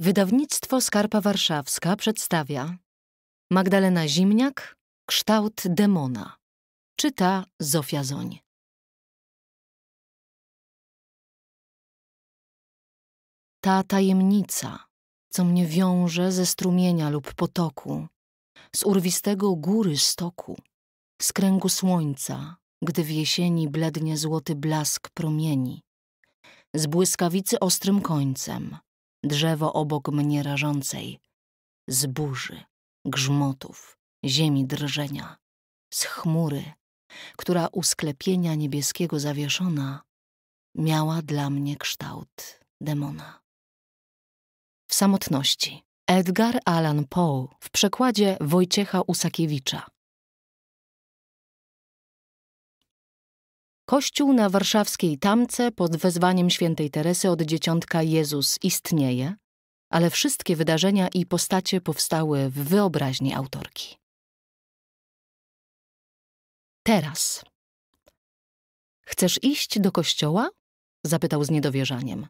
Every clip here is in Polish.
Wydawnictwo Skarpa Warszawska przedstawia Magdalena Zimniak, Kształt demona. Czyta Zofia Zoń. Ta tajemnica, co mnie wiąże ze strumienia lub potoku, z urwistego góry stoku, z kręgu słońca, gdy w jesieni blednie złoty blask promieni, z błyskawicy ostrym końcem, drzewo obok mnie rażącej, z burzy, grzmotów, ziemi drżenia, z chmury, która u sklepienia niebieskiego zawieszona miała dla mnie kształt demona. W samotności. Edgar Allan Poe w przekładzie Wojciecha Usakiewicza Kościół na warszawskiej Tamce pod wezwaniem świętej Teresy od dzieciątka Jezus istnieje, ale wszystkie wydarzenia i postacie powstały w wyobraźni autorki. Teraz. Chcesz iść do kościoła? zapytał z niedowierzaniem.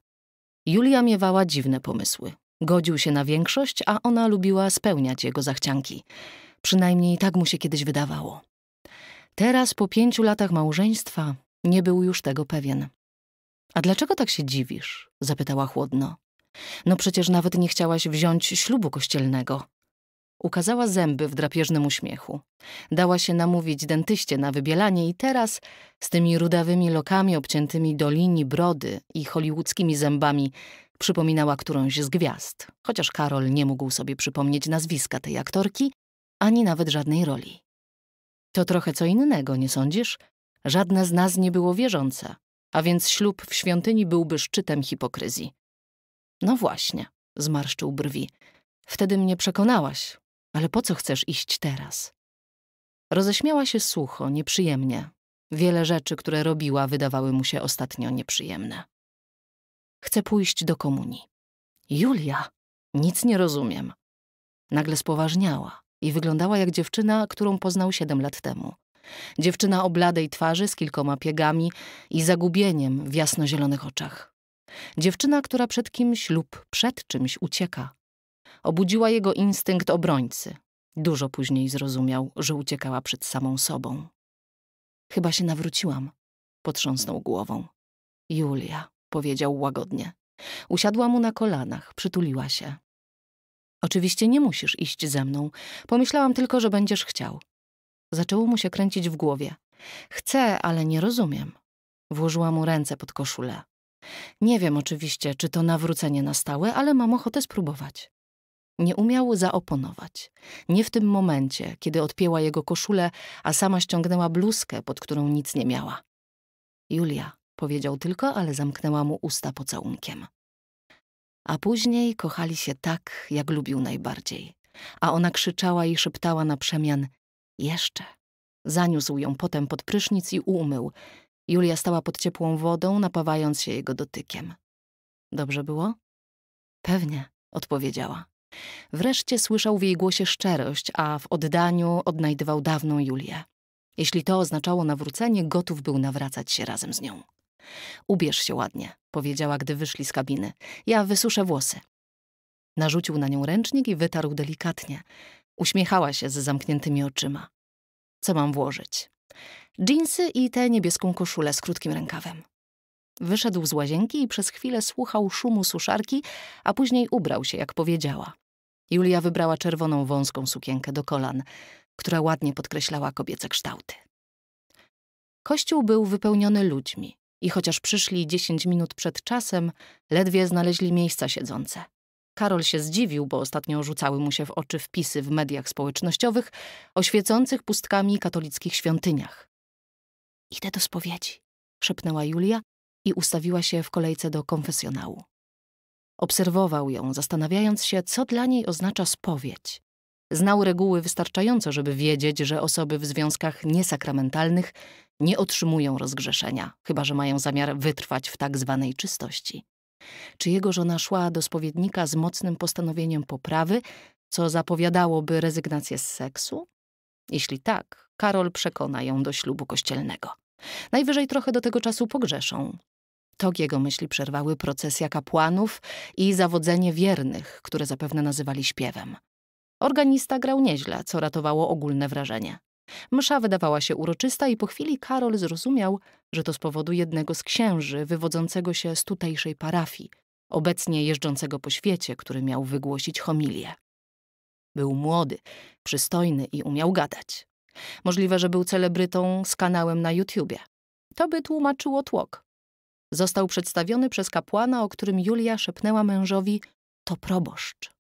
Julia miewała dziwne pomysły. Godził się na większość, a ona lubiła spełniać jego zachcianki. Przynajmniej tak mu się kiedyś wydawało. Teraz, po pięciu latach małżeństwa, nie był już tego pewien. A dlaczego tak się dziwisz? zapytała chłodno. No przecież nawet nie chciałaś wziąć ślubu kościelnego. Ukazała zęby w drapieżnym uśmiechu. Dała się namówić dentyście na wybielanie i teraz, z tymi rudawymi lokami obciętymi do linii brody i hollywoodzkimi zębami, przypominała którąś z gwiazd, chociaż Karol nie mógł sobie przypomnieć nazwiska tej aktorki, ani nawet żadnej roli. To trochę co innego, nie sądzisz? Żadne z nas nie było wierzące, a więc ślub w świątyni byłby szczytem hipokryzji. No właśnie, zmarszczył brwi. Wtedy mnie przekonałaś, ale po co chcesz iść teraz? Roześmiała się sucho, nieprzyjemnie. Wiele rzeczy, które robiła, wydawały mu się ostatnio nieprzyjemne. Chcę pójść do komunii. Julia, nic nie rozumiem. Nagle spoważniała i wyglądała jak dziewczyna, którą poznał siedem lat temu. Dziewczyna o bladej twarzy z kilkoma piegami i zagubieniem w jasnozielonych oczach. Dziewczyna, która przed kimś lub przed czymś ucieka. Obudziła jego instynkt obrońcy. Dużo później zrozumiał, że uciekała przed samą sobą. Chyba się nawróciłam, potrząsnął głową. Julia, powiedział łagodnie. Usiadła mu na kolanach, przytuliła się. Oczywiście nie musisz iść ze mną. Pomyślałam tylko, że będziesz chciał. Zaczęło mu się kręcić w głowie. Chcę, ale nie rozumiem. Włożyła mu ręce pod koszulę. Nie wiem oczywiście, czy to nawrócenie na stałe, ale mam ochotę spróbować. Nie umiał zaoponować. Nie w tym momencie, kiedy odpięła jego koszulę, a sama ściągnęła bluzkę, pod którą nic nie miała. Julia, powiedział tylko, ale zamknęła mu usta pocałunkiem. A później kochali się tak, jak lubił najbardziej. A ona krzyczała i szeptała na przemian jeszcze. Zaniósł ją potem pod prysznic i umył. Julia stała pod ciepłą wodą, napawając się jego dotykiem. Dobrze było? Pewnie, odpowiedziała. Wreszcie słyszał w jej głosie szczerość, a w oddaniu odnajdywał dawną Julię. Jeśli to oznaczało nawrócenie, gotów był nawracać się razem z nią. Ubierz się ładnie, powiedziała, gdy wyszli z kabiny. Ja wysuszę włosy. Narzucił na nią ręcznik i wytarł delikatnie. Uśmiechała się z zamkniętymi oczyma. Co mam włożyć? Dżinsy i tę niebieską koszulę z krótkim rękawem. Wyszedł z łazienki i przez chwilę słuchał szumu suszarki, a później ubrał się, jak powiedziała. Julia wybrała czerwoną wąską sukienkę do kolan, która ładnie podkreślała kobiece kształty. Kościół był wypełniony ludźmi i chociaż przyszli dziesięć minut przed czasem, ledwie znaleźli miejsca siedzące. Karol się zdziwił, bo ostatnio rzucały mu się w oczy wpisy w mediach społecznościowych o świecących pustkami katolickich świątyniach. Idę do spowiedzi, szepnęła Julia i ustawiła się w kolejce do konfesjonału. Obserwował ją, zastanawiając się, co dla niej oznacza spowiedź. Znał reguły wystarczająco, żeby wiedzieć, że osoby w związkach niesakramentalnych nie otrzymują rozgrzeszenia, chyba że mają zamiar wytrwać w tak zwanej czystości. Czy jego żona szła do spowiednika z mocnym postanowieniem poprawy, co zapowiadałoby rezygnację z seksu? Jeśli tak, Karol przekona ją do ślubu kościelnego. Najwyżej trochę do tego czasu pogrzeszą. Tok jego myśli przerwały procesja kapłanów i zawodzenie wiernych, które zapewne nazywali śpiewem. Organista grał nieźle, co ratowało ogólne wrażenie. Msza wydawała się uroczysta i po chwili Karol zrozumiał, że to z powodu jednego z księży wywodzącego się z tutejszej parafii, obecnie jeżdżącego po świecie, który miał wygłosić homilię. Był młody, przystojny i umiał gadać. Możliwe, że był celebrytą z kanałem na YouTubie. To by tłumaczyło tłok. Został przedstawiony przez kapłana, o którym Julia szepnęła mężowi – to proboszcz.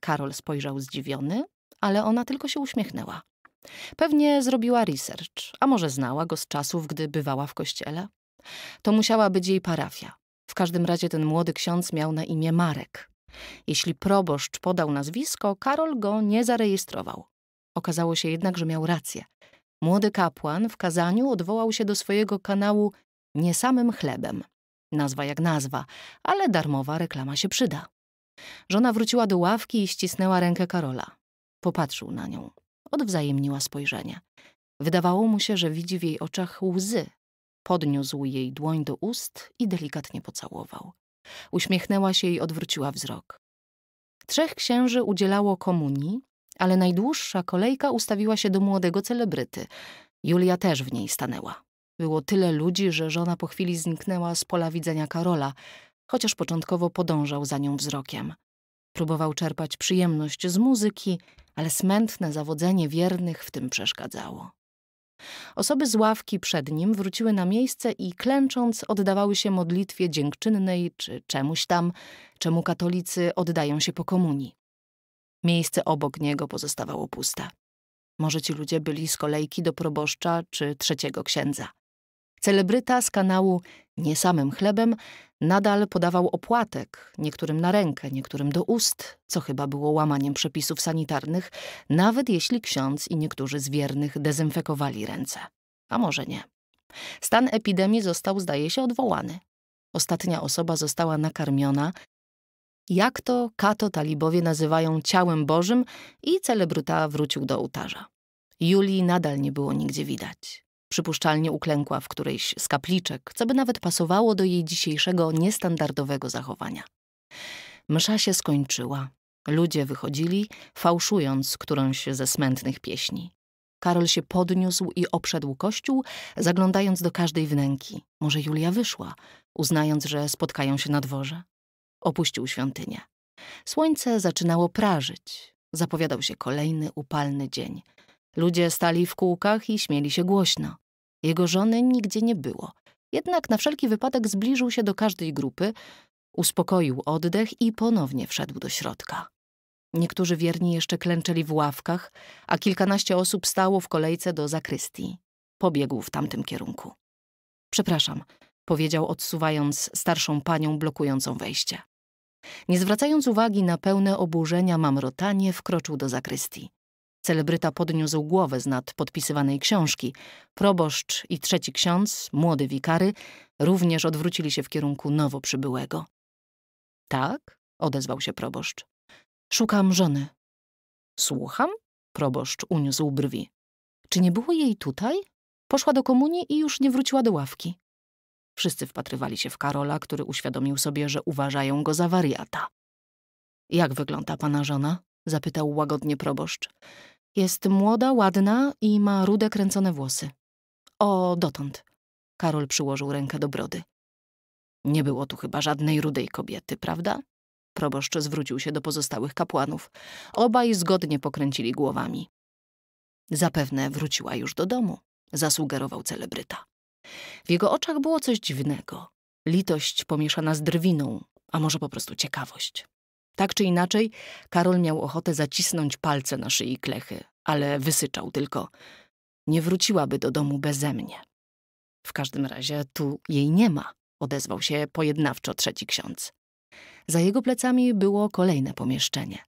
Karol spojrzał zdziwiony, ale ona tylko się uśmiechnęła. Pewnie zrobiła research, a może znała go z czasów, gdy bywała w kościele. To musiała być jej parafia. W każdym razie ten młody ksiądz miał na imię Marek. Jeśli proboszcz podał nazwisko, Karol go nie zarejestrował. Okazało się jednak, że miał rację. Młody kapłan w kazaniu odwołał się do swojego kanału nie samym chlebem. Nazwa jak nazwa, ale darmowa reklama się przyda. Żona wróciła do ławki i ścisnęła rękę Karola. Popatrzył na nią. Odwzajemniła spojrzenie. Wydawało mu się, że widzi w jej oczach łzy. Podniósł jej dłoń do ust i delikatnie pocałował. Uśmiechnęła się i odwróciła wzrok. Trzech księży udzielało komunii, ale najdłuższa kolejka ustawiła się do młodego celebryty. Julia też w niej stanęła. Było tyle ludzi, że żona po chwili zniknęła z pola widzenia Karola, chociaż początkowo podążał za nią wzrokiem. Próbował czerpać przyjemność z muzyki, ale smętne zawodzenie wiernych w tym przeszkadzało. Osoby z ławki przed nim wróciły na miejsce i klęcząc oddawały się modlitwie dziękczynnej czy czemuś tam, czemu katolicy oddają się po komunii. Miejsce obok niego pozostawało puste. Może ci ludzie byli z kolejki do proboszcza czy trzeciego księdza. Celebryta z kanału Nie samym chlebem nadal podawał opłatek, niektórym na rękę, niektórym do ust, co chyba było łamaniem przepisów sanitarnych, nawet jeśli ksiądz i niektórzy z wiernych dezynfekowali ręce. A może nie. Stan epidemii został, zdaje się, odwołany. Ostatnia osoba została nakarmiona, jak to kato talibowie nazywają ciałem Bożym i celebryta wrócił do ołtarza. Julii nadal nie było nigdzie widać. Przypuszczalnie uklękła w którejś z kapliczek, co by nawet pasowało do jej dzisiejszego niestandardowego zachowania. Msza się skończyła. Ludzie wychodzili, fałszując którąś ze smętnych pieśni. Karol się podniósł i obszedł kościół, zaglądając do każdej wnęki. Może Julia wyszła, uznając, że spotkają się na dworze. Opuścił świątynię. Słońce zaczynało prażyć. Zapowiadał się kolejny upalny dzień. Ludzie stali w kółkach i śmieli się głośno. Jego żony nigdzie nie było. Jednak na wszelki wypadek zbliżył się do każdej grupy, uspokoił oddech i ponownie wszedł do środka. Niektórzy wierni jeszcze klęczeli w ławkach, a kilkanaście osób stało w kolejce do zakrystii. Pobiegł w tamtym kierunku. Przepraszam, powiedział odsuwając starszą panią blokującą wejście. Nie zwracając uwagi na pełne oburzenia mamrotanie, wkroczył do zakrystii. Celebryta podniósł głowę z nad podpisywanej książki. Proboszcz i trzeci ksiądz, młody wikary, również odwrócili się w kierunku nowo przybyłego. Tak? odezwał się proboszcz. Szukam żony. Słucham? Proboszcz uniósł brwi. Czy nie było jej tutaj? Poszła do komunii i już nie wróciła do ławki. Wszyscy wpatrywali się w Karola, który uświadomił sobie, że uważają go za wariata. Jak wygląda pana żona? zapytał łagodnie proboszcz. Jest młoda, ładna i ma rude kręcone włosy. O, dotąd. Karol przyłożył rękę do brody. Nie było tu chyba żadnej rudej kobiety, prawda? Proboszcz zwrócił się do pozostałych kapłanów. Obaj zgodnie pokręcili głowami. Zapewne wróciła już do domu, zasugerował celebryta. W jego oczach było coś dziwnego. Litość pomieszana z drwiną, a może po prostu ciekawość. Tak czy inaczej, Karol miał ochotę zacisnąć palce na szyi klechy, ale wysyczał tylko. Nie wróciłaby do domu beze mnie. W każdym razie tu jej nie ma, odezwał się pojednawczo trzeci ksiądz. Za jego plecami było kolejne pomieszczenie.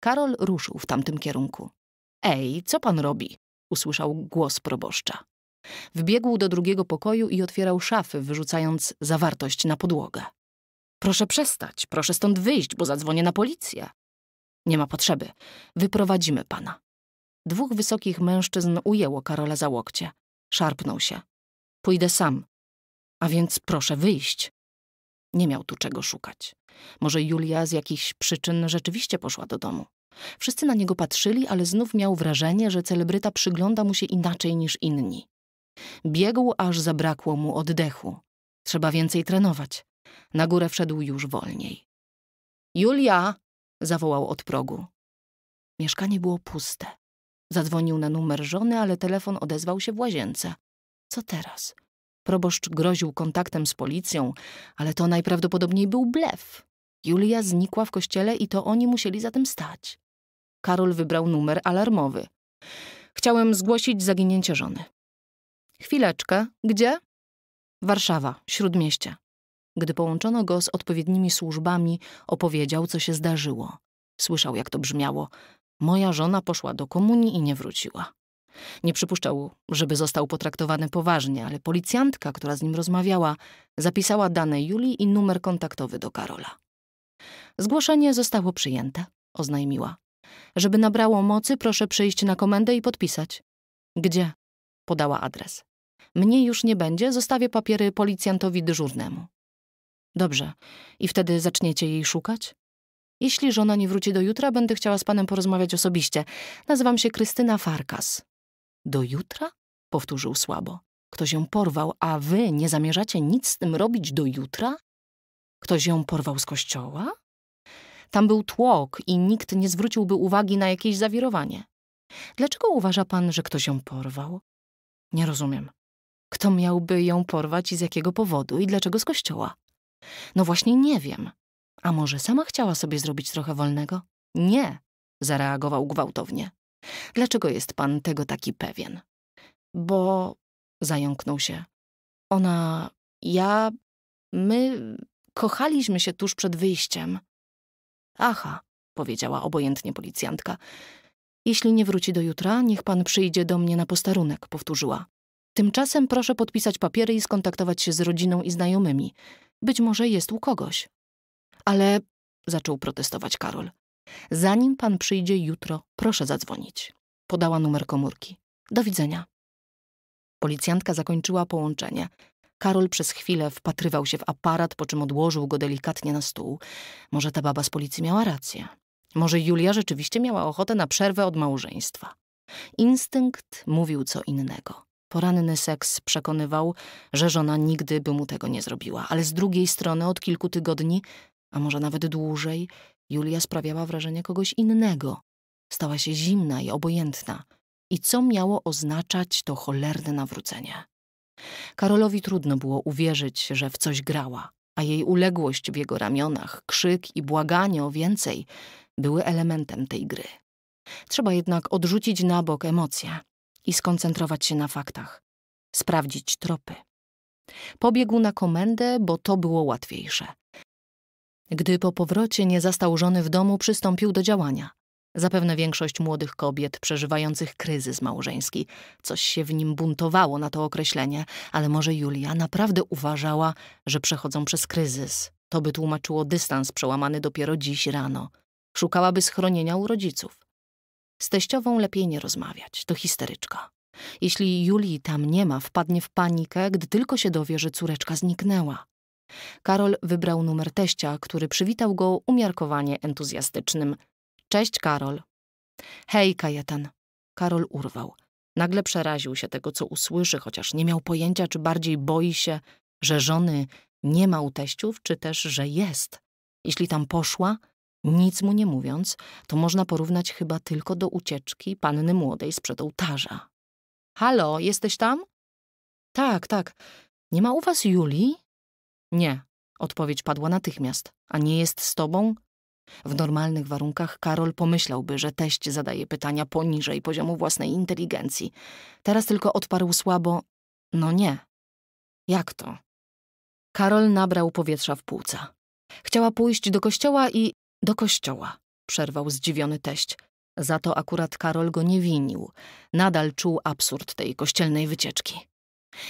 Karol ruszył w tamtym kierunku. Ej, co pan robi? usłyszał głos proboszcza. Wbiegł do drugiego pokoju i otwierał szafy, wyrzucając zawartość na podłogę. Proszę przestać, proszę stąd wyjść, bo zadzwonię na policję. Nie ma potrzeby. Wyprowadzimy pana. Dwóch wysokich mężczyzn ujęło Karola za łokcie. Szarpnął się. Pójdę sam. A więc proszę wyjść. Nie miał tu czego szukać. Może Julia z jakichś przyczyn rzeczywiście poszła do domu. Wszyscy na niego patrzyli, ale znów miał wrażenie, że celebryta przygląda mu się inaczej niż inni. Biegł, aż zabrakło mu oddechu. Trzeba więcej trenować. Na górę wszedł już wolniej. Julia! zawołał od progu. Mieszkanie było puste. Zadzwonił na numer żony, ale telefon odezwał się w łazience. Co teraz? Proboszcz groził kontaktem z policją, ale to najprawdopodobniej był blef. Julia znikła w kościele i to oni musieli za tym stać. Karol wybrał numer alarmowy. Chciałem zgłosić zaginięcie żony. Chwileczkę. Gdzie? Warszawa, śródmieście. Gdy połączono go z odpowiednimi służbami, opowiedział, co się zdarzyło. Słyszał, jak to brzmiało. Moja żona poszła do komunii i nie wróciła. Nie przypuszczał, żeby został potraktowany poważnie, ale policjantka, która z nim rozmawiała, zapisała dane Julii i numer kontaktowy do Karola. Zgłoszenie zostało przyjęte, oznajmiła. Żeby nabrało mocy, proszę przyjść na komendę i podpisać. Gdzie? Podała adres. Mnie już nie będzie, zostawię papiery policjantowi dyżurnemu. Dobrze. I wtedy zaczniecie jej szukać? Jeśli żona nie wróci do jutra, będę chciała z panem porozmawiać osobiście. Nazywam się Krystyna Farkas. Do jutra? Powtórzył słabo. Ktoś ją porwał, a wy nie zamierzacie nic z tym robić do jutra? Ktoś ją porwał z kościoła? Tam był tłok i nikt nie zwróciłby uwagi na jakieś zawirowanie. Dlaczego uważa pan, że ktoś ją porwał? Nie rozumiem. Kto miałby ją porwać i z jakiego powodu i dlaczego z kościoła? No właśnie nie wiem. A może sama chciała sobie zrobić trochę wolnego? Nie, zareagował gwałtownie. Dlaczego jest pan tego taki pewien? Bo, zająknął się, ona, ja, my kochaliśmy się tuż przed wyjściem. Aha, powiedziała obojętnie policjantka. Jeśli nie wróci do jutra, niech pan przyjdzie do mnie na posterunek, powtórzyła. Tymczasem proszę podpisać papiery i skontaktować się z rodziną i znajomymi. Być może jest u kogoś. Ale, zaczął protestować Karol, zanim pan przyjdzie jutro, proszę zadzwonić. Podała numer komórki. Do widzenia. Policjantka zakończyła połączenie. Karol przez chwilę wpatrywał się w aparat, po czym odłożył go delikatnie na stół. Może ta baba z policji miała rację. Może Julia rzeczywiście miała ochotę na przerwę od małżeństwa. Instynkt mówił co innego. Poranny seks przekonywał, że żona nigdy by mu tego nie zrobiła, ale z drugiej strony od kilku tygodni, a może nawet dłużej, Julia sprawiała wrażenie kogoś innego. Stała się zimna i obojętna. I co miało oznaczać to cholerne nawrócenie? Karolowi trudno było uwierzyć, że w coś grała, a jej uległość w jego ramionach, krzyk i błaganie o więcej były elementem tej gry. Trzeba jednak odrzucić na bok emocje i skoncentrować się na faktach. Sprawdzić tropy. Pobiegł na komendę, bo to było łatwiejsze. Gdy po powrocie nie zastał żony w domu, przystąpił do działania. Zapewne większość młodych kobiet przeżywających kryzys małżeński. Coś się w nim buntowało na to określenie, ale może Julia naprawdę uważała, że przechodzą przez kryzys. To by tłumaczyło dystans przełamany dopiero dziś rano. Szukałaby schronienia u rodziców. Z teściową lepiej nie rozmawiać, to histeryczka. Jeśli Julii tam nie ma, wpadnie w panikę, gdy tylko się dowie, że córeczka zniknęła. Karol wybrał numer teścia, który przywitał go umiarkowanie entuzjastycznym. Cześć, Karol. Hej, Kajetan. Karol urwał. Nagle przeraził się tego, co usłyszy, chociaż nie miał pojęcia, czy bardziej boi się, że żony nie ma u teściów, czy też, że jest. Jeśli tam poszła, nic mu nie mówiąc, to można porównać chyba tylko do ucieczki panny młodej sprzed ołtarza. Halo, jesteś tam? Tak, tak. Nie ma u was Julii? Nie. Odpowiedź padła natychmiast. A nie jest z tobą? W normalnych warunkach Karol pomyślałby, że teść zadaje pytania poniżej poziomu własnej inteligencji. Teraz tylko odparł słabo: No nie. Jak to? Karol nabrał powietrza w płuca. Chciała pójść do kościoła i do kościoła, przerwał zdziwiony teść. Za to akurat Karol go nie winił. Nadal czuł absurd tej kościelnej wycieczki.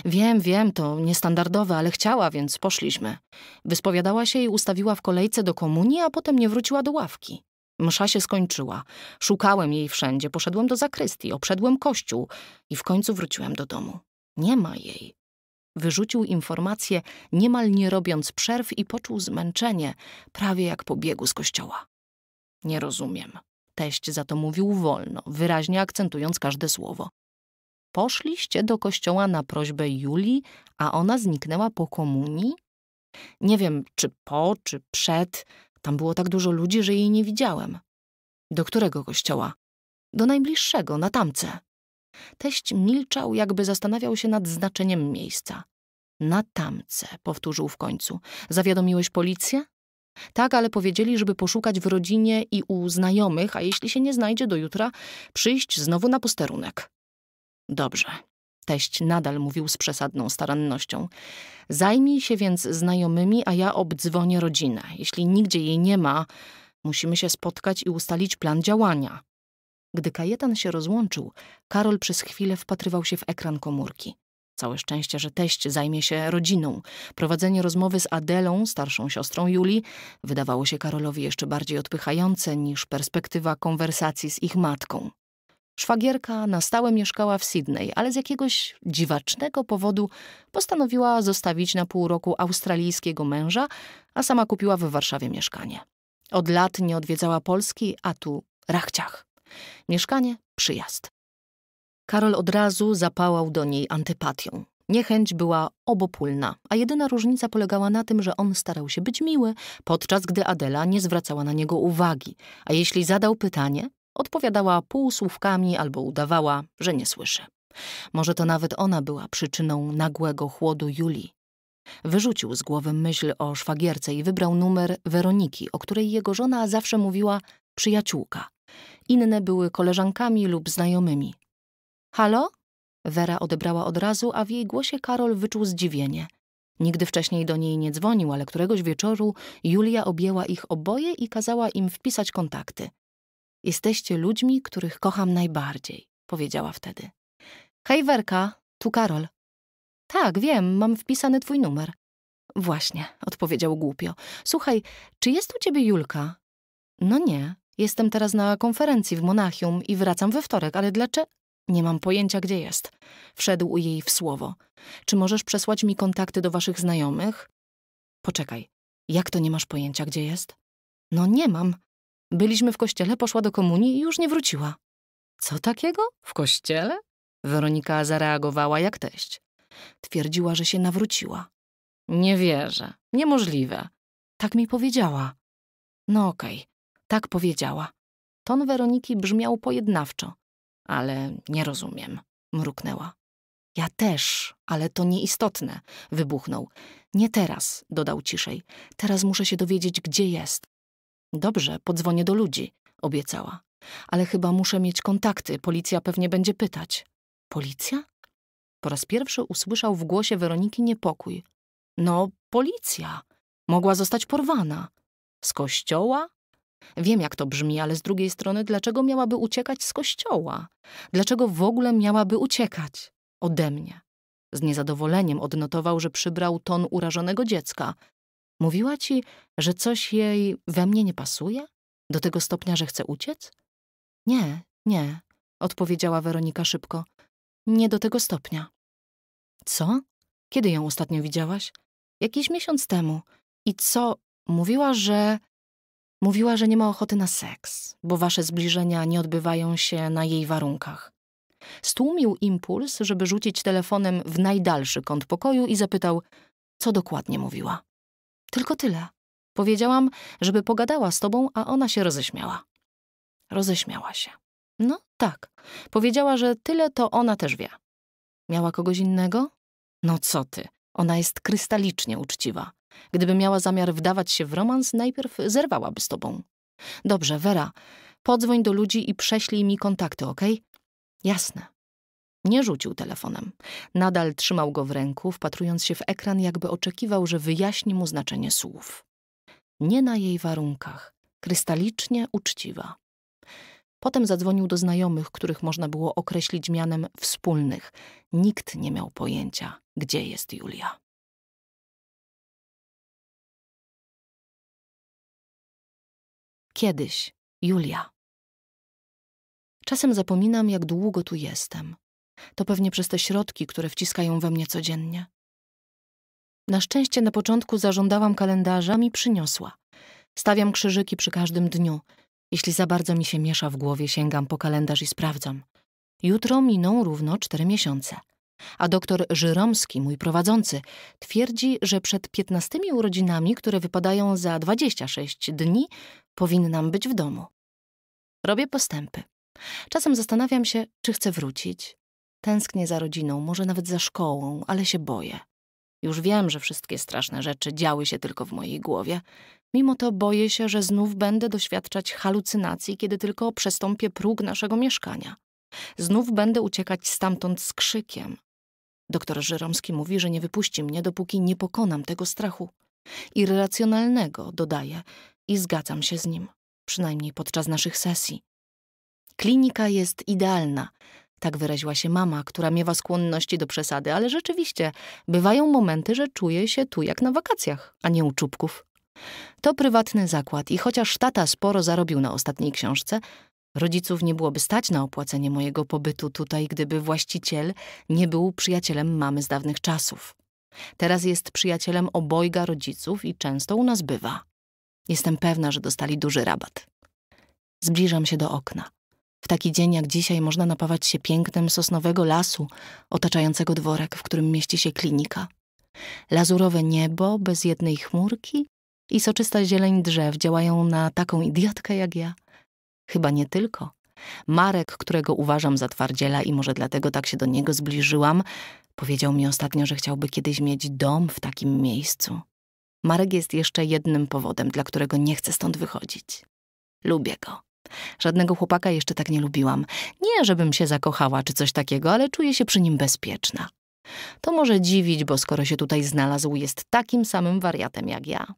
Wiem, wiem, to niestandardowe, ale chciała, więc poszliśmy. Wyspowiadała się i ustawiła w kolejce do komunii, a potem nie wróciła do ławki. Msza się skończyła. Szukałem jej wszędzie. Poszedłem do zakrystii, obszedłem kościół i w końcu wróciłem do domu. Nie ma jej. Wyrzucił informację, niemal nie robiąc przerw i poczuł zmęczenie, prawie jak po biegu z kościoła. Nie rozumiem. Teść za to mówił wolno, wyraźnie akcentując każde słowo. Poszliście do kościoła na prośbę Julii, a ona zniknęła po komunii? Nie wiem, czy po, czy przed. Tam było tak dużo ludzi, że jej nie widziałem. Do którego kościoła? Do najbliższego, na tamce. Teść milczał, jakby zastanawiał się nad znaczeniem miejsca. Na tamce, powtórzył w końcu. Zawiadomiłeś policję? Tak, ale powiedzieli, żeby poszukać w rodzinie i u znajomych, a jeśli się nie znajdzie do jutra, przyjść znowu na posterunek. Dobrze. Teść nadal mówił z przesadną starannością. Zajmij się więc znajomymi, a ja obdzwonię rodzinę. Jeśli nigdzie jej nie ma, musimy się spotkać i ustalić plan działania. Gdy Kajetan się rozłączył, Karol przez chwilę wpatrywał się w ekran komórki. Całe szczęście, że teść zajmie się rodziną. Prowadzenie rozmowy z Adelą, starszą siostrą Julii, wydawało się Karolowi jeszcze bardziej odpychające niż perspektywa konwersacji z ich matką. Szwagierka na stałe mieszkała w Sydney, ale z jakiegoś dziwacznego powodu postanowiła zostawić na pół roku australijskiego męża, a sama kupiła w Warszawie mieszkanie. Od lat nie odwiedzała Polski, a tu rachciach. Mieszkanie, przyjazd. Karol od razu zapałał do niej antypatią. Niechęć była obopólna, a jedyna różnica polegała na tym, że on starał się być miły, podczas gdy Adela nie zwracała na niego uwagi, a jeśli zadał pytanie, odpowiadała półsłówkami albo udawała, że nie słyszy. Może to nawet ona była przyczyną nagłego chłodu Julii. Wyrzucił z głowy myśl o szwagierce i wybrał numer Weroniki, o której jego żona zawsze mówiła przyjaciółka. Inne były koleżankami lub znajomymi. Halo? Wera odebrała od razu, a w jej głosie Karol wyczuł zdziwienie. Nigdy wcześniej do niej nie dzwonił, ale któregoś wieczoru Julia objęła ich oboje i kazała im wpisać kontakty. Jesteście ludźmi, których kocham najbardziej, powiedziała wtedy. Hej Werka, tu Karol. Tak, wiem, mam wpisany twój numer. Właśnie, odpowiedział głupio. Słuchaj, czy jest u ciebie Julka? No nie, jestem teraz na konferencji w Monachium i wracam we wtorek, ale dlaczego? Nie mam pojęcia, gdzie jest. Wszedł jej w słowo. Czy możesz przesłać mi kontakty do waszych znajomych? Poczekaj, jak to nie masz pojęcia, gdzie jest? No nie mam. Byliśmy w kościele, poszła do komunii i już nie wróciła. Co takiego? W kościele? Weronika zareagowała jak teść. Twierdziła, że się nawróciła. Nie wierzę. Niemożliwe. Tak mi powiedziała. No okej, okay. Tak powiedziała. Ton Weroniki brzmiał pojednawczo. Ale nie rozumiem, mruknęła. Ja też, ale to nieistotne, wybuchnął. Nie teraz, dodał ciszej. Teraz muszę się dowiedzieć, gdzie jest. Dobrze, podzwonię do ludzi, obiecała. Ale chyba muszę mieć kontakty, policja pewnie będzie pytać. Policja? Po raz pierwszy usłyszał w głosie Weroniki niepokój. No, policja. Mogła zostać porwana. Z kościoła? Wiem, jak to brzmi, ale z drugiej strony, dlaczego miałaby uciekać z kościoła? Dlaczego w ogóle miałaby uciekać? Ode mnie. Z niezadowoleniem odnotował, że przybrał ton urażonego dziecka. Mówiła ci, że coś jej we mnie nie pasuje? Do tego stopnia, że chce uciec? Nie, nie, odpowiedziała Weronika szybko. Nie do tego stopnia. Co? Kiedy ją ostatnio widziałaś? Jakiś miesiąc temu. I co? Mówiła, że... Mówiła, że nie ma ochoty na seks, bo wasze zbliżenia nie odbywają się na jej warunkach. Stłumił impuls, żeby rzucić telefonem w najdalszy kąt pokoju i zapytał, co dokładnie mówiła. Tylko tyle. Powiedziałam, żeby pogadała z tobą, a ona się roześmiała. Roześmiała się. No tak. Powiedziała, że tyle to ona też wie. Miała kogoś innego? No co ty? Ona jest krystalicznie uczciwa. Gdyby miała zamiar wdawać się w romans, najpierw zerwałaby z tobą. Dobrze, Wera, podzwoń do ludzi i prześlij mi kontakty? Okay? Jasne. Nie rzucił telefonem. Nadal trzymał go w ręku, wpatrując się w ekran, jakby oczekiwał, że wyjaśni mu znaczenie słów. Nie na jej warunkach. Krystalicznie uczciwa. Potem zadzwonił do znajomych, których można było określić mianem wspólnych. Nikt nie miał pojęcia, gdzie jest Julia. Kiedyś, Julia. Czasem zapominam, jak długo tu jestem. To pewnie przez te środki, które wciskają we mnie codziennie. Na szczęście na początku zażądałam kalendarza, mi przyniosła. Stawiam krzyżyki przy każdym dniu. Jeśli za bardzo mi się miesza w głowie, sięgam po kalendarz i sprawdzam. Jutro miną równo cztery miesiące. A doktor Żyromski, mój prowadzący, twierdzi, że przed piętnastymi urodzinami, które wypadają za 26 dni, powinnam być w domu. Robię postępy. Czasem zastanawiam się, czy chcę wrócić. Tęsknię za rodziną, może nawet za szkołą, ale się boję. Już wiem, że wszystkie straszne rzeczy działy się tylko w mojej głowie. Mimo to boję się, że znów będę doświadczać halucynacji, kiedy tylko przestąpię próg naszego mieszkania. Znów będę uciekać stamtąd z krzykiem. Doktor Żeromski mówi, że nie wypuści mnie, dopóki nie pokonam tego strachu. Irracjonalnego, dodaje, i zgadzam się z nim, przynajmniej podczas naszych sesji. Klinika jest idealna, tak wyraziła się mama, która miewa skłonności do przesady, ale rzeczywiście bywają momenty, że czuje się tu jak na wakacjach, a nie u czubków. To prywatny zakład i chociaż tata sporo zarobił na ostatniej książce, rodziców nie byłoby stać na opłacenie mojego pobytu tutaj, gdyby właściciel nie był przyjacielem mamy z dawnych czasów. Teraz jest przyjacielem obojga rodziców i często u nas bywa. Jestem pewna, że dostali duży rabat. Zbliżam się do okna. W taki dzień jak dzisiaj można napawać się pięknem sosnowego lasu otaczającego dworek, w którym mieści się klinika. Lazurowe niebo bez jednej chmurki i soczysta zieleń drzew działają na taką idiotkę jak ja. Chyba nie tylko. Marek, którego uważam za twardziela i może dlatego tak się do niego zbliżyłam, powiedział mi ostatnio, że chciałby kiedyś mieć dom w takim miejscu. Marek jest jeszcze jednym powodem, dla którego nie chcę stąd wychodzić. Lubię go. Żadnego chłopaka jeszcze tak nie lubiłam. Nie, żebym się zakochała czy coś takiego, ale czuję się przy nim bezpieczna. To może dziwić, bo skoro się tutaj znalazł, jest takim samym wariatem jak ja.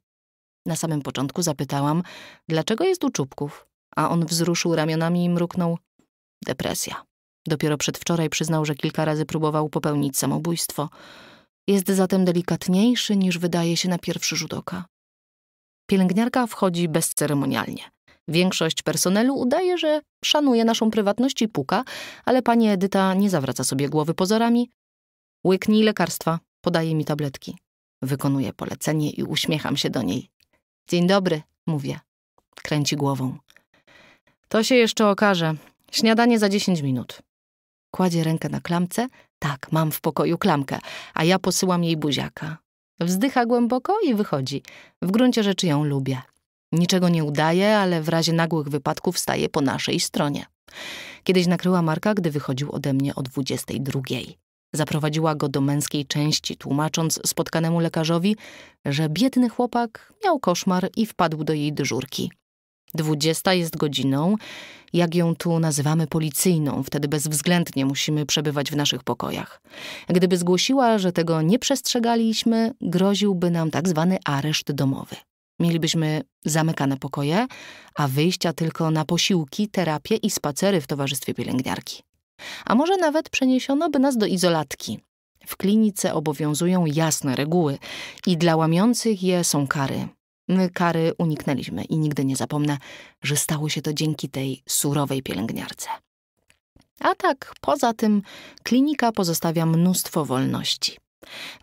Na samym początku zapytałam, dlaczego jest u czubków, a on wzruszył ramionami i mruknął. Depresja. Dopiero przedwczoraj przyznał, że kilka razy próbował popełnić samobójstwo. Jest zatem delikatniejszy niż wydaje się na pierwszy rzut oka. Pielęgniarka wchodzi bezceremonialnie. Większość personelu udaje, że szanuje naszą prywatność i puka, ale pani Edyta nie zawraca sobie głowy pozorami. Łyknij lekarstwa, podaje mi tabletki. Wykonuję polecenie i uśmiecham się do niej. Dzień dobry, mówię. Kręci głową. To się jeszcze okaże. Śniadanie za dziesięć minut. Kładzie rękę na klamce. Tak, mam w pokoju klamkę, a ja posyłam jej buziaka. Wzdycha głęboko i wychodzi. W gruncie rzeczy ją lubię. Niczego nie udaje, ale w razie nagłych wypadków staje po naszej stronie. Kiedyś nakryła Marka, gdy wychodził ode mnie o dwudziestej drugiej. Zaprowadziła go do męskiej części, tłumacząc spotkanemu lekarzowi, że biedny chłopak miał koszmar i wpadł do jej dyżurki. Dwudziesta jest godziną, jak ją tu nazywamy policyjną, wtedy bezwzględnie musimy przebywać w naszych pokojach. Gdyby zgłosiła, że tego nie przestrzegaliśmy, groziłby nam tak zwany areszt domowy. Mielibyśmy zamykane pokoje, a wyjścia tylko na posiłki, terapię i spacery w towarzystwie pielęgniarki. A może nawet przeniesiono by nas do izolatki. W klinice obowiązują jasne reguły i dla łamiących je są kary. My kary uniknęliśmy i nigdy nie zapomnę, że stało się to dzięki tej surowej pielęgniarce. A tak, poza tym, klinika pozostawia mnóstwo wolności.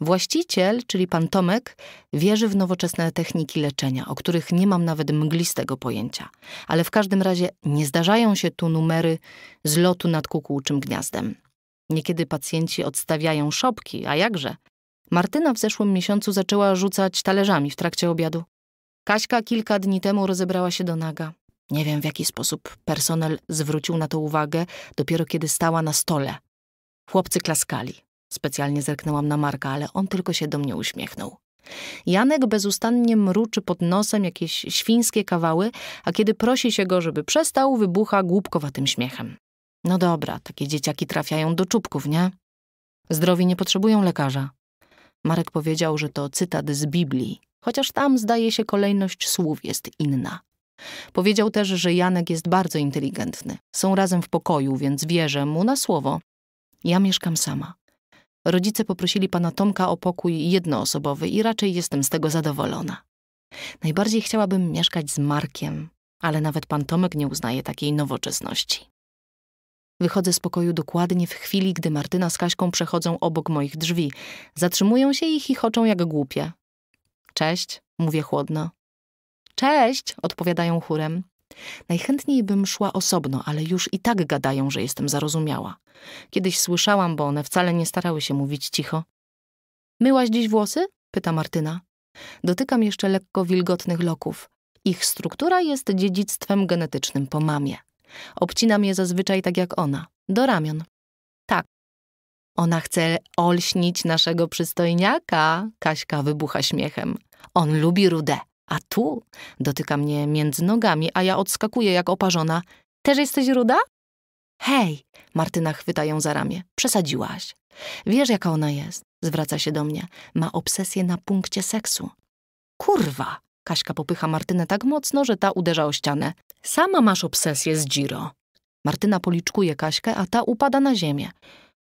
Właściciel, czyli pan Tomek, wierzy w nowoczesne techniki leczenia, o których nie mam nawet mglistego pojęcia. Ale w każdym razie nie zdarzają się tu numery z lotu nad kukułczym gniazdem. Niekiedy pacjenci odstawiają szopki, a jakże? Martyna w zeszłym miesiącu zaczęła rzucać talerzami w trakcie obiadu. Kaśka kilka dni temu rozebrała się do naga. Nie wiem, w jaki sposób personel zwrócił na to uwagę, dopiero kiedy stała na stole. Chłopcy klaskali. Specjalnie zerknęłam na Marka, ale on tylko się do mnie uśmiechnął. Janek bezustannie mruczy pod nosem jakieś świńskie kawały, a kiedy prosi się go, żeby przestał, wybucha głupkowatym śmiechem. No dobra, takie dzieciaki trafiają do czubków, nie? Zdrowi nie potrzebują lekarza. Marek powiedział, że to cytat z Biblii, chociaż tam zdaje się kolejność słów jest inna. Powiedział też, że Janek jest bardzo inteligentny. Są razem w pokoju, więc wierzę mu na słowo. Ja mieszkam sama. Rodzice poprosili pana Tomka o pokój jednoosobowy i raczej jestem z tego zadowolona. Najbardziej chciałabym mieszkać z Markiem, ale nawet pan Tomek nie uznaje takiej nowoczesności. Wychodzę z pokoju dokładnie w chwili, gdy Martyna z Kaśką przechodzą obok moich drzwi. Zatrzymują się i chichoczą jak głupie. Cześć, mówię chłodno. Cześć, odpowiadają chórem. Najchętniej bym szła osobno, ale już i tak gadają, że jestem zarozumiała. Kiedyś słyszałam, bo one wcale nie starały się mówić cicho. Myłaś dziś włosy? pyta Martyna. Dotykam jeszcze lekko wilgotnych loków. Ich struktura jest dziedzictwem genetycznym po mamie. Obcinam je zazwyczaj tak jak ona, do ramion. Tak. Ona chce olśnić naszego przystojniaka, Kaśka wybucha śmiechem. On lubi rudę. A tu dotyka mnie między nogami, a ja odskakuję jak oparzona. Też jesteś ruda? Hej, Martyna chwyta ją za ramię. Przesadziłaś. Wiesz, jaka ona jest? Zwraca się do mnie. Ma obsesję na punkcie seksu. Kurwa! Kaśka popycha Martynę tak mocno, że ta uderza o ścianę. Sama masz obsesję z Giro. Martyna policzkuje Kaśkę, a ta upada na ziemię.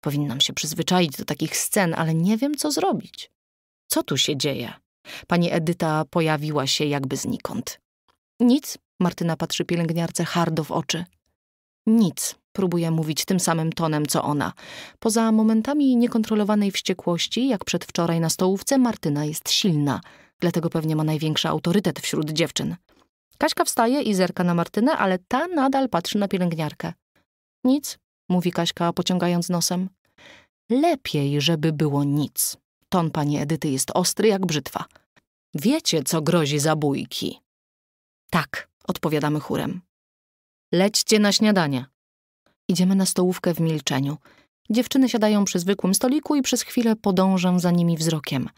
Powinnam się przyzwyczaić do takich scen, ale nie wiem, co zrobić. Co tu się dzieje? Pani Edyta pojawiła się jakby znikąd. Nic, Martyna patrzy pielęgniarce hardo w oczy. Nic, próbuje mówić tym samym tonem, co ona. Poza momentami niekontrolowanej wściekłości, jak przedwczoraj na stołówce, Martyna jest silna, dlatego pewnie ma największy autorytet wśród dziewczyn. Kaśka wstaje i zerka na Martynę, ale ta nadal patrzy na pielęgniarkę. Nic, mówi Kaśka, pociągając nosem. Lepiej, żeby było nic. Ton pani Edyty jest ostry jak brzytwa. Wiecie, co grozi zabójki? Tak, odpowiadamy chórem. Lećcie na śniadanie. Idziemy na stołówkę w milczeniu. Dziewczyny siadają przy zwykłym stoliku i przez chwilę podążam za nimi wzrokiem.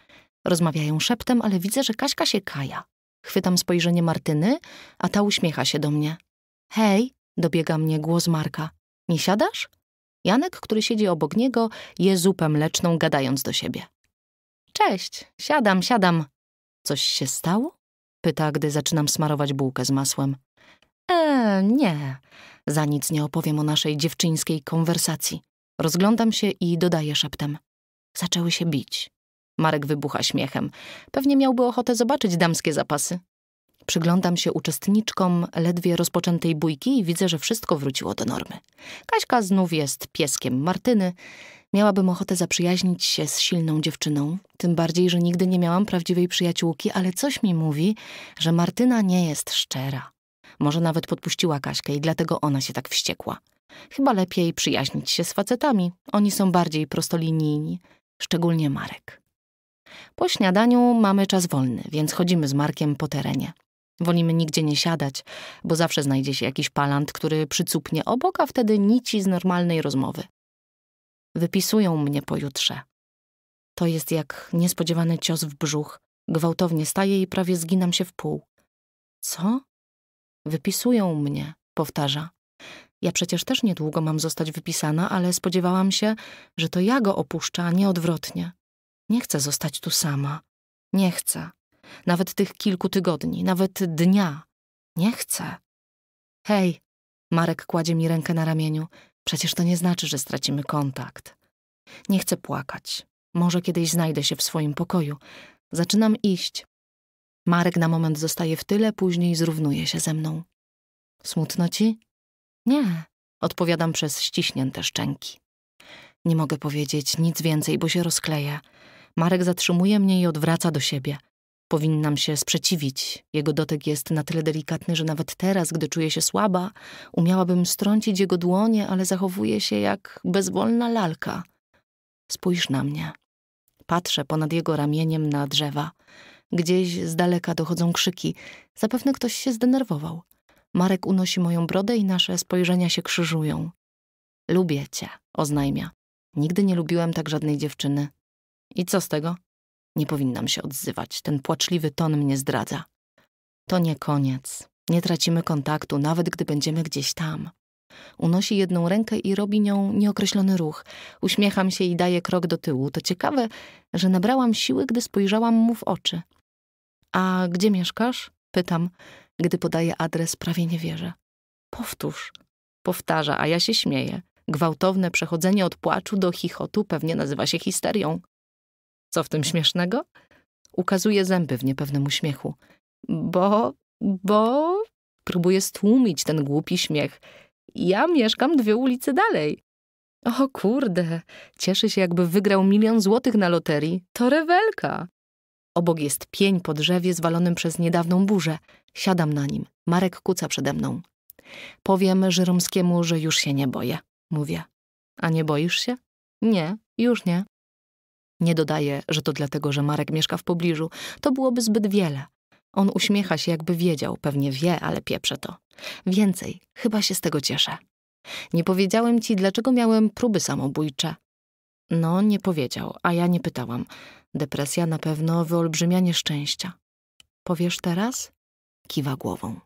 Rozmawiają szeptem, ale widzę, że Kaśka się kaja. Chwytam spojrzenie Martyny, a ta uśmiecha się do mnie. Hej, dobiega mnie głos Marka. Nie siadasz? Janek, który siedzi obok niego, je zupę mleczną, gadając do siebie. Cześć, siadam, siadam. Coś się stało? Pyta, gdy zaczynam smarować bułkę z masłem. E, nie. Za nic nie opowiem o naszej dziewczyńskiej konwersacji. Rozglądam się i dodaję szeptem. Zaczęły się bić. Marek wybucha śmiechem. Pewnie miałby ochotę zobaczyć damskie zapasy. Przyglądam się uczestniczkom ledwie rozpoczętej bójki i widzę, że wszystko wróciło do normy. Kaśka znów jest pieskiem Martyny. Miałabym ochotę zaprzyjaźnić się z silną dziewczyną, tym bardziej, że nigdy nie miałam prawdziwej przyjaciółki, ale coś mi mówi, że Martyna nie jest szczera. Może nawet podpuściła Kaśkę i dlatego ona się tak wściekła. Chyba lepiej przyjaźnić się z facetami. Oni są bardziej prostolinijni, szczególnie Marek. Po śniadaniu mamy czas wolny, więc chodzimy z Markiem po terenie. Wolimy nigdzie nie siadać, bo zawsze znajdzie się jakiś palant, który przycupnie obok, a wtedy nici z normalnej rozmowy. Wypisują mnie pojutrze. To jest jak niespodziewany cios w brzuch. Gwałtownie staję i prawie zginam się w pół. Co? Wypisują mnie, powtarza. Ja przecież też niedługo mam zostać wypisana, ale spodziewałam się, że to ja go opuszczę, a nie odwrotnie. Nie chcę zostać tu sama. Nie chcę. Nawet tych kilku tygodni, nawet dnia. Nie chcę. Hej, Marek kładzie mi rękę na ramieniu. Przecież to nie znaczy, że stracimy kontakt. Nie chcę płakać. Może kiedyś znajdę się w swoim pokoju. Zaczynam iść. Marek na moment zostaje w tyle, później zrównuje się ze mną. Smutno ci? Nie, odpowiadam przez ściśnięte szczęki. Nie mogę powiedzieć nic więcej, bo się rozkleję. Marek zatrzymuje mnie i odwraca do siebie. Powinnam się sprzeciwić. Jego dotyk jest na tyle delikatny, że nawet teraz, gdy czuję się słaba, umiałabym strącić jego dłonie, ale zachowuje się jak bezwolna lalka. Spójrz na mnie. Patrzę ponad jego ramieniem na drzewa. Gdzieś z daleka dochodzą krzyki. Zapewne ktoś się zdenerwował. Marek unosi moją brodę i nasze spojrzenia się krzyżują. Lubię cię, oznajmia. Nigdy nie lubiłem tak żadnej dziewczyny. I co z tego? Nie powinnam się odzywać. Ten płaczliwy ton mnie zdradza. To nie koniec. Nie tracimy kontaktu, nawet gdy będziemy gdzieś tam. Unosi jedną rękę i robi nią nieokreślony ruch. Uśmiecham się i daję krok do tyłu. To ciekawe, że nabrałam siły, gdy spojrzałam mu w oczy. A gdzie mieszkasz? Pytam. Gdy podaje adres, prawie nie wierzę. Powtórz. Powtarza, a ja się śmieję. Gwałtowne przechodzenie od płaczu do chichotu pewnie nazywa się histerią. Co w tym śmiesznego? Ukazuje zęby w niepewnym uśmiechu. Bo, bo... Próbuję stłumić ten głupi śmiech. Ja mieszkam dwie ulice dalej. O kurde, cieszy się jakby wygrał milion złotych na loterii. To rewelka. Obok jest pień po drzewie zwalonym przez niedawną burzę. Siadam na nim. Marek kuca przede mną. Powiem Żyromskiemu, że już się nie boję. Mówię. A nie boisz się? Nie, już nie. Nie dodaję, że to dlatego, że Marek mieszka w pobliżu. To byłoby zbyt wiele. On uśmiecha się, jakby wiedział. Pewnie wie, ale pieprze to. Więcej, chyba się z tego cieszę. Nie powiedziałem ci, dlaczego miałem próby samobójcze. No, nie powiedział, a ja nie pytałam. Depresja na pewno wyolbrzymia nieszczęścia. Powiesz teraz? Kiwa głową.